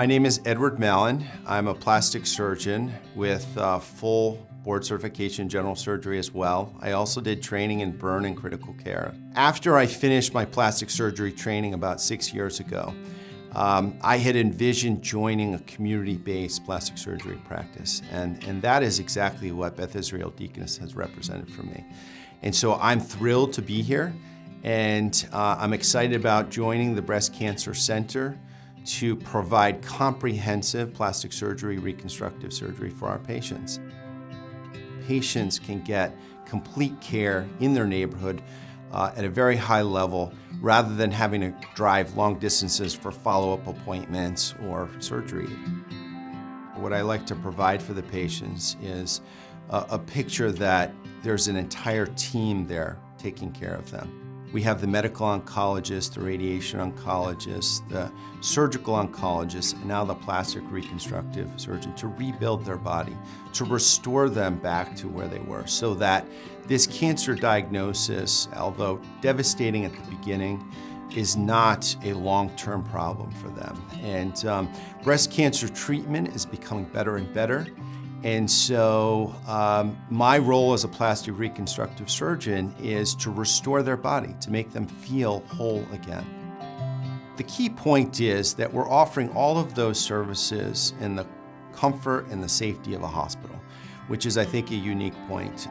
My name is Edward Mallon. I'm a plastic surgeon with uh, full board certification in general surgery as well. I also did training in burn and critical care. After I finished my plastic surgery training about six years ago, um, I had envisioned joining a community-based plastic surgery practice, and, and that is exactly what Beth Israel Deaconess has represented for me. And so I'm thrilled to be here, and uh, I'm excited about joining the Breast Cancer Center to provide comprehensive plastic surgery, reconstructive surgery for our patients. Patients can get complete care in their neighborhood uh, at a very high level rather than having to drive long distances for follow-up appointments or surgery. What I like to provide for the patients is a, a picture that there's an entire team there taking care of them. We have the medical oncologist, the radiation oncologist, the surgical oncologist, and now the plastic reconstructive surgeon to rebuild their body, to restore them back to where they were so that this cancer diagnosis, although devastating at the beginning, is not a long-term problem for them. And um, breast cancer treatment is becoming better and better. And so um, my role as a plastic reconstructive surgeon is to restore their body, to make them feel whole again. The key point is that we're offering all of those services in the comfort and the safety of a hospital, which is, I think, a unique point.